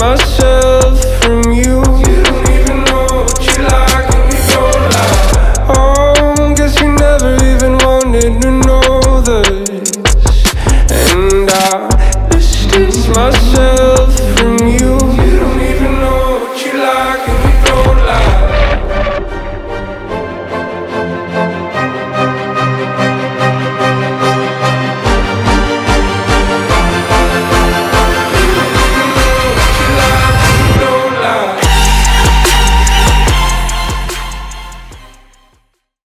myself from you. You don't even know what you like when you don't like Oh, guess you never even wanted to know this. And I distance myself